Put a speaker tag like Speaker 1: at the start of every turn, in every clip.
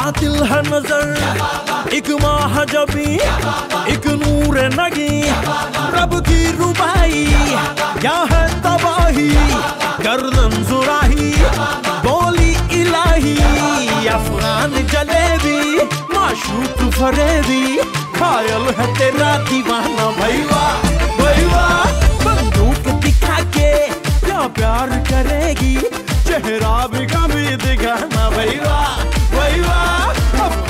Speaker 1: आतिल है नज़र। एक माह जबी, एक नूर नगी। रब की रुबाई क्या है तबाही। गर्दन सुराही बोली इलाही। अफगान जलेबी, माशूक फरेबी। खायल है तेरा दीवाना। भैया भैया, बंदूक दिखा के क्या प्यार करेगी? चेहरा भी कभी दिखाना भैया भैया। जलेबी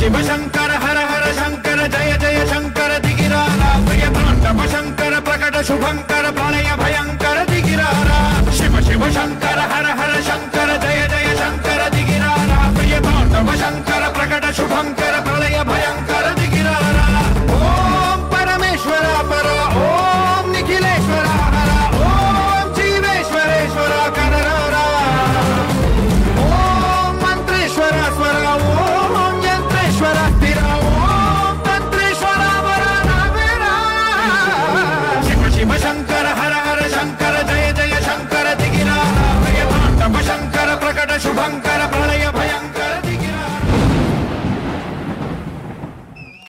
Speaker 1: శివ శంకర హర హర శంకర
Speaker 2: జయ జయ శంకర దిగిరారా ప్రియ తాండవ శంకర ప్రకట శుభంకర ప్రళయ భయంకర దిగిరారా శివ శివ శంకర హర హర శంకర शिव शिव शङ्कर हर हर शङ्कर जय जय शङ्कर दिगिरा शङ्कर प्रकट शुभङ्कर